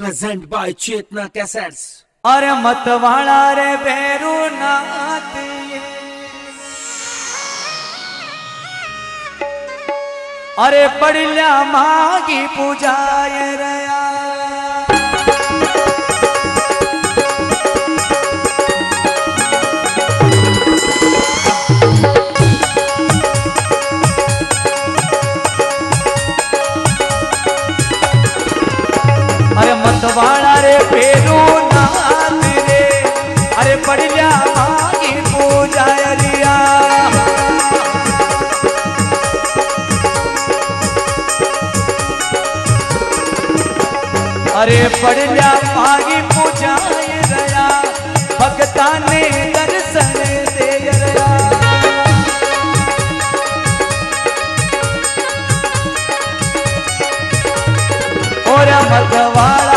Present bye चेतना cassettes अरे मतवाड़ा रे भैरू नाथ अरे पड़ल्या मागी पूजा रया। अरे मतवाड़ा रे भैरू नाथ रे। अरे पड़ल्या मागी पूजाय रिया अरे पड़ल्या मागी पूजाय रया भक्ता ने और मतवाड़ा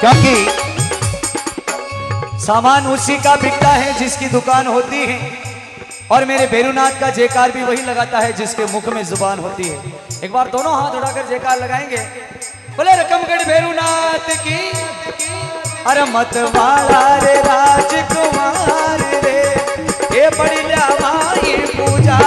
क्योंकि सामान उसी का बिकता है जिसकी दुकान होती है। और मेरे बेरुनाथ का जयकार भी वही लगाता है जिसके मुख में ज़ुबान होती है। एक बार दोनों हाथ उठाकर जयकार लगाएँगे। बोले, रकमगढ़ बेरुनाथ की अरे मतवाला रे, राजकुमार रे, ये बड़ी भाई पूजा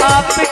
आपकी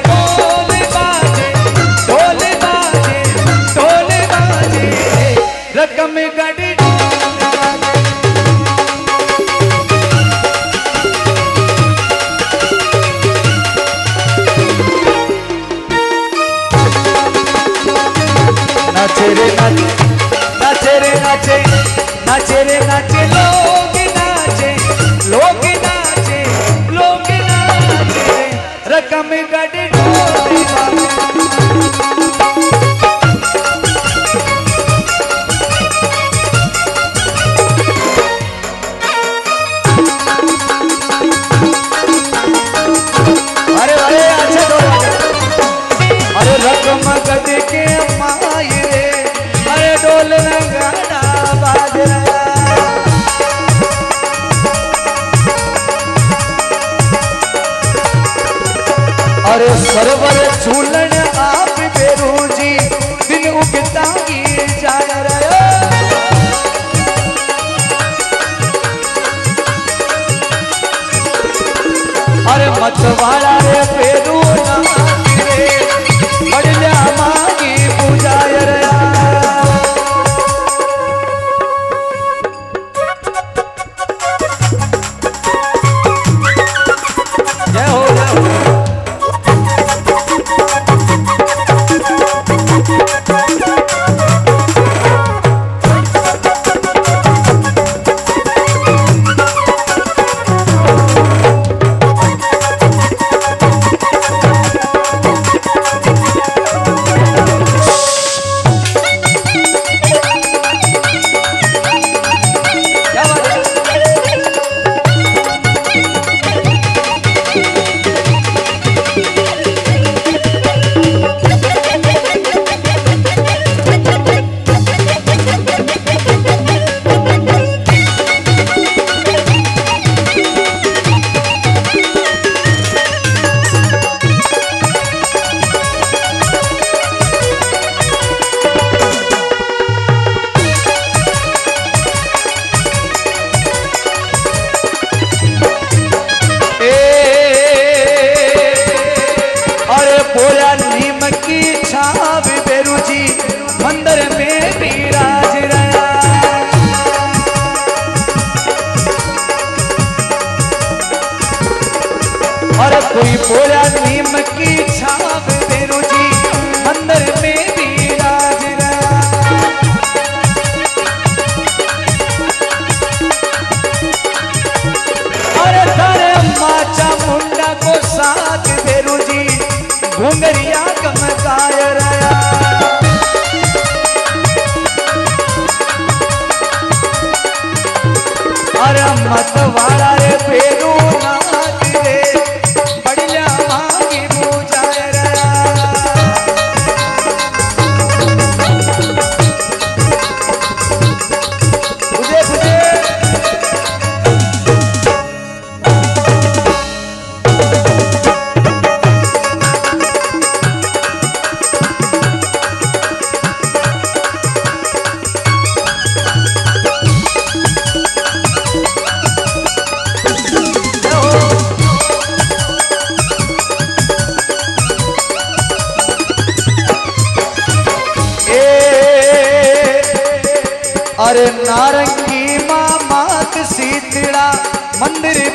नाचे रे नाचे नाचे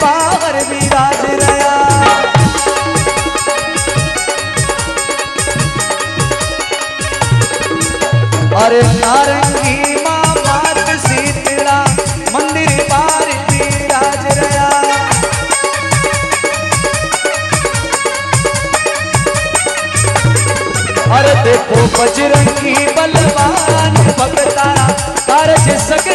बाहर विराज रहा अरे नारंगी अरे देखो बजरंगी बलवान भगतारा कर सके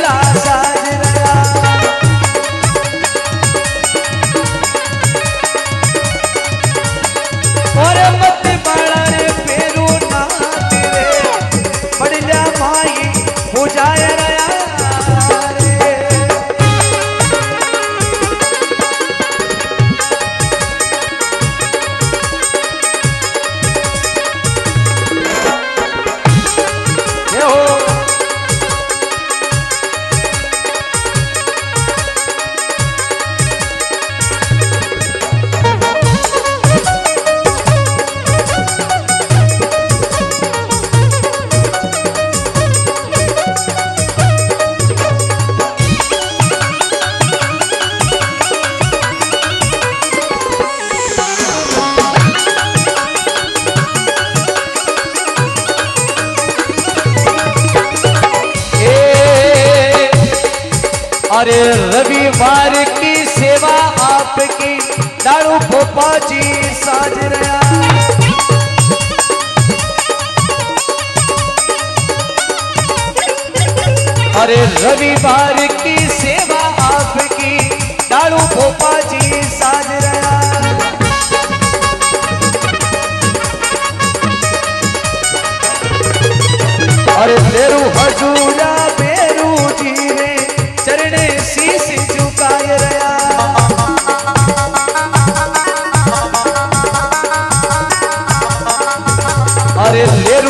अरे रविवार की सेवा आपकी, दारू पोपा जी साज रहा। अरे बेरू हजूरा बेरू जी रे चरणे शीश झुकाए रहा। अरे लेरू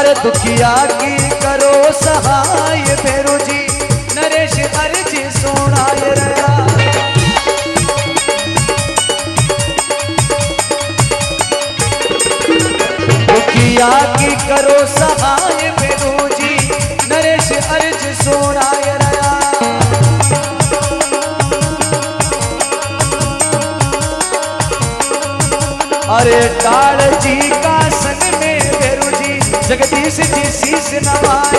अरे दुखिया की करो सहाय फेरू जी। नरेश अर्ज़ रहा दुखिया की करो सहाय फेरू जी। नरेश अर्ज़ रहा अरे टाल जी का संग में भेरू जी जगदीश जी शीश नवाय